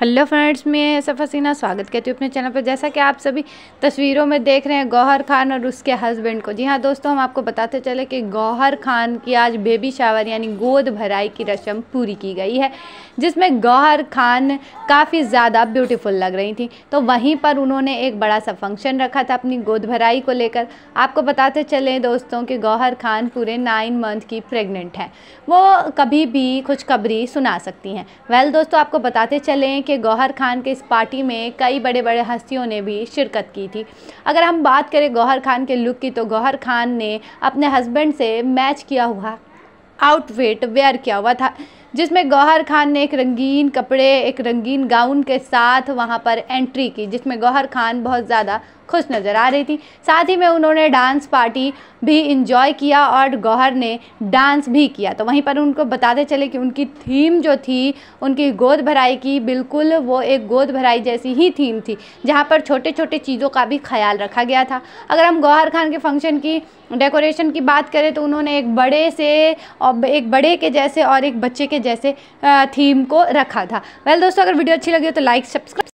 Hello friends, मैं सफ़ स्वागत करती हूँ अपने चैनल पर। जैसा कि आप सभी तस्वीरों में देख रहे हैं, गौहर खान और उसके हस्बैंड को। जी हाँ दोस्तों, हम आपको बताते चले कि गौहर खान की आज बेबी शावर यानी गोद भराई की रस्म पूरी की गई है, जिसमें गौहर खान काफ़ी ज़्यादा ब्यूटीफुल लग रही थी। तो वहीं पर उन्होंने एक बड़ा सा फ़ंक्शन रखा था अपनी गोद भराई को लेकर। आपको बताते चले दोस्तों कि गौहर खान पूरे नाइन मंथ की प्रेगनेंट है। वो कभी भी खुशखबरी सुना सकती हैं। वेल दोस्तों, आपको बताते चलें कि गौहर खान के इस पार्टी में कई बड़े बड़े हस्तियों ने भी शिरकत की थी। अगर हम बात करें गौहर खान के लुक की तो गौहर खान ने अपने हस्बैंड से मैच किया हुआ आउटफिट वेयर किया हुआ था। जिसमें गौहर खान ने एक रंगीन कपड़े, एक रंगीन गाउन के साथ वहाँ पर एंट्री की, जिसमें गौहर खान बहुत ज़्यादा खुश नज़र आ रही थी। साथ ही में उन्होंने डांस पार्टी भी इंजॉय किया और गौहर ने डांस भी किया। तो वहीं पर उनको बताते चले कि उनकी थीम जो थी, उनकी गोद भराई की, बिल्कुल वो एक गोद भराई जैसी ही थीम थी, जहाँ पर छोटे छोटे चीज़ों का भी ख्याल रखा गया था। अगर हम गौहर खान के फ़ंक्शन की डेकोरेशन की बात करें तो उन्होंने एक बड़े से एक बड़े के जैसे और एक बच्चे के जैसे थीम को रखा था। वेल दोस्तों, अगर वीडियो अच्छी लगी हो तो लाइक सब्सक्राइब